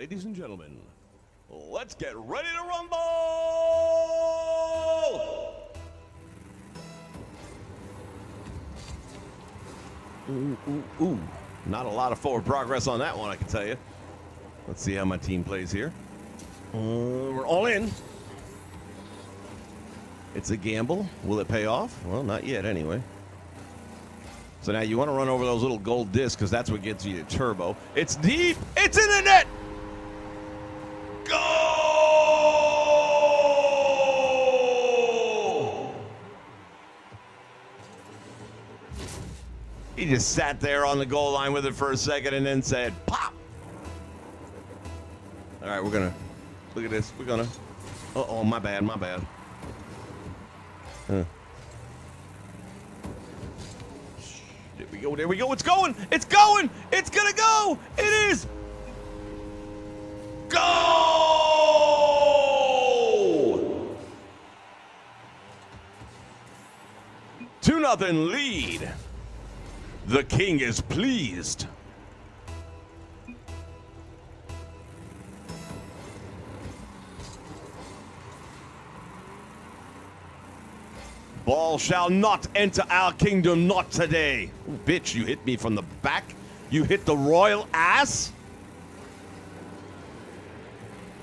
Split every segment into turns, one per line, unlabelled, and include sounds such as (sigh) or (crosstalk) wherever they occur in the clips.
Ladies and gentlemen, let's get ready to rumble! Ooh, ooh, ooh. Not a lot of forward progress on that one, I can tell you. Let's see how my team plays here. Uh, we're all in. It's a gamble. Will it pay off? Well, not yet, anyway. So now you want to run over those little gold discs because that's what gets you to turbo. It's deep. It's in the net. Just sat there on the goal line with it for a second and then said, pop. All right, we're going to look at this. We're going to. Uh oh, my bad, my bad. Huh. There we go. There we go. It's going. It's going. It's gonna go. It is. Go. Two nothing lead. The king is pleased. Ball shall not enter our kingdom, not today. Ooh, bitch, you hit me from the back. You hit the royal ass.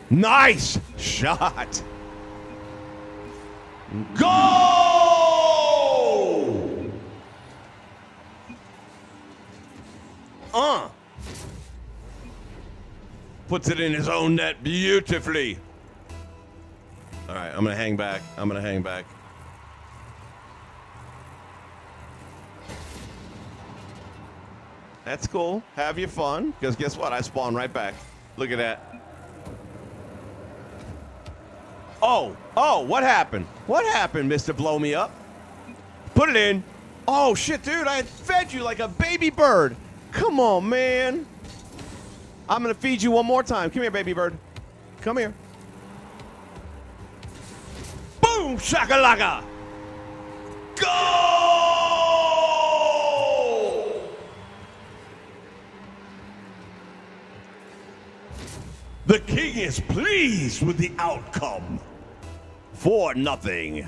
Nice shot. Go! Uh. Puts it in his own net beautifully. All right, I'm going to hang back. I'm going to hang back. That's cool. Have your fun. Because guess what? I spawn right back. Look at that. Oh, oh, what happened? What happened, Mr. Blow Me Up? Put it in. Oh, shit, dude. I fed you like a baby bird. Come on, man. I'm going to feed you one more time. Come here, baby bird. Come here. Boom, shakalaka. Go! The king is pleased with the outcome. Four nothing.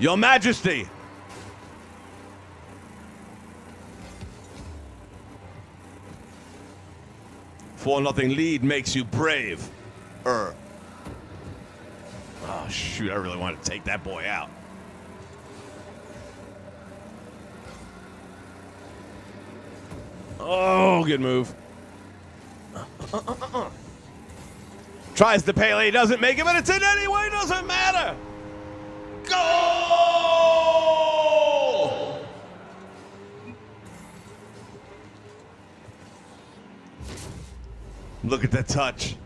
Your Majesty. Four nothing lead makes you brave. Er. Oh, shoot, I really want to take that boy out. Oh, good move. Tries to Pele, doesn't make it, but it's in anyway, doesn't matter. Goal! Look at the touch.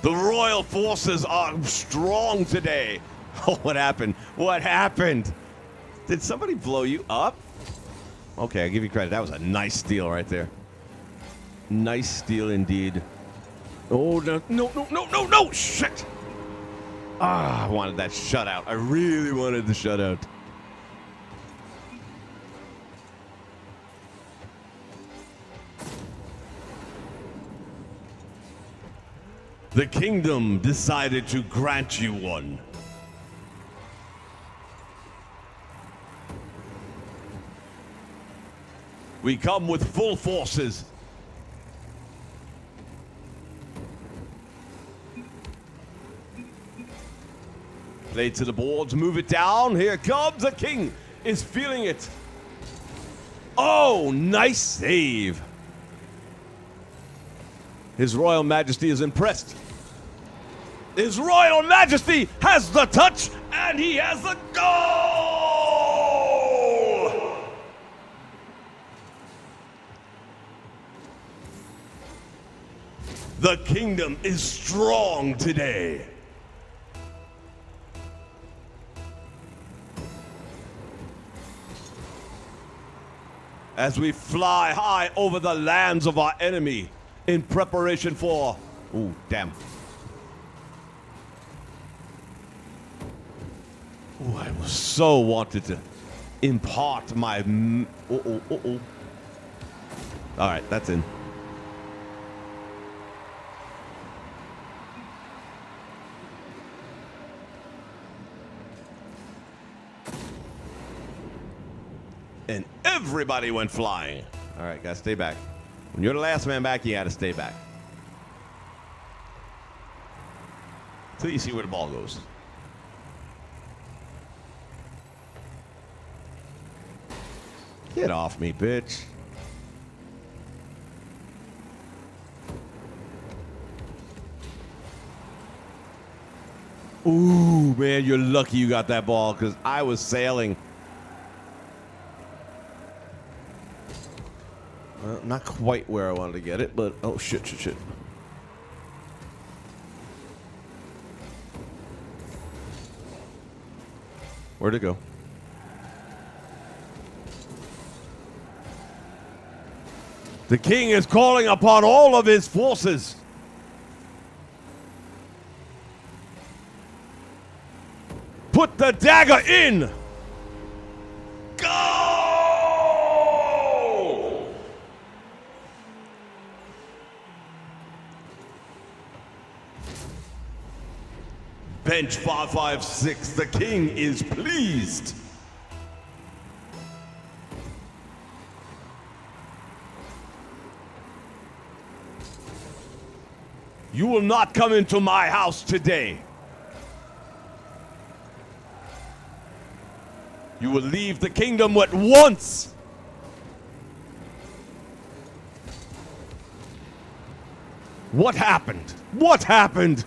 The royal forces are strong today. (laughs) Oh, what happened? What happened? Did somebody blow you up? Okay, I give you credit. That was a nice steal right there. Nice steal indeed. Oh, no, no, no, no, no, no! Shit! Ah, I wanted that shutout. I really wanted the shutout. The kingdom decided to grant you one. We come with full forces. Play to the boards, move it down. Here comes the king. Is feeling it. Oh, nice save. His Royal Majesty is impressed. His Royal Majesty has the touch and he has the goal! The kingdom is strong today. As we fly high over the lands of our enemy in preparation for. Ooh, damn. Ooh, I was so wanted to impart my. M- uh oh, uh oh. All right, that's in. And everybody went flying. All right, guys, stay back. When you're the last man back, you got to stay back. Till you see where the ball goes. Get off me, bitch. Ooh, man, you're lucky you got that ball because I was sailing. Well, not quite where I wanted to get it, but oh shit, shit, shit. Where'd it go? The king is calling upon all of his forces. Put the dagger in. Go! Bench 556, the king is pleased. You will not come into my house today. You will leave the kingdom at once. What happened? What happened? (laughs)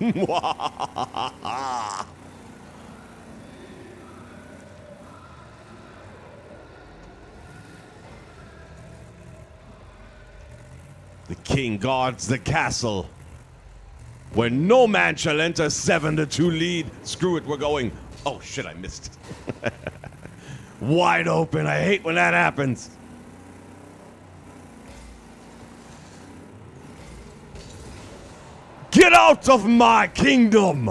the king guards the castle where no man shall enter seven to two lead. Screw it, we're going. Oh shit, I missed. (laughs) Wide open. I hate when that happens. Get out of my kingdom!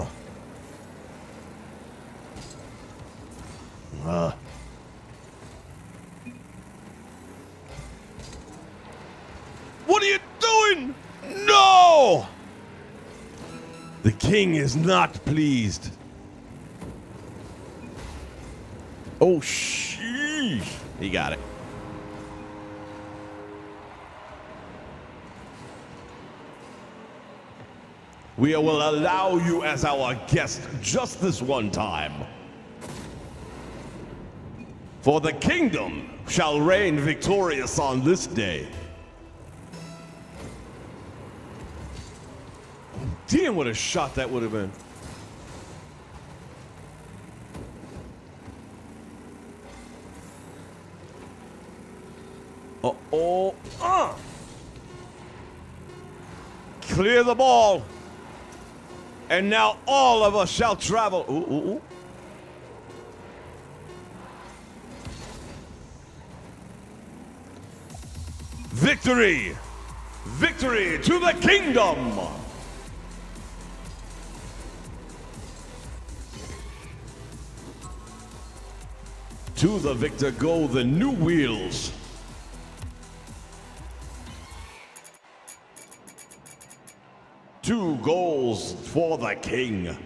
Uh. What are you doing? No! The king is not pleased. Oh, sheesh. He got it. We will allow you as our guest just this one time. For the kingdom shall reign victorious on this day. Damn, what a shot that would have been. Uh-oh. Uh. Clear the ball. And now all of us shall travel. Ooh, ooh, ooh. Victory! Victory to the kingdom! To the victor go the new wheels. Two goals for the king.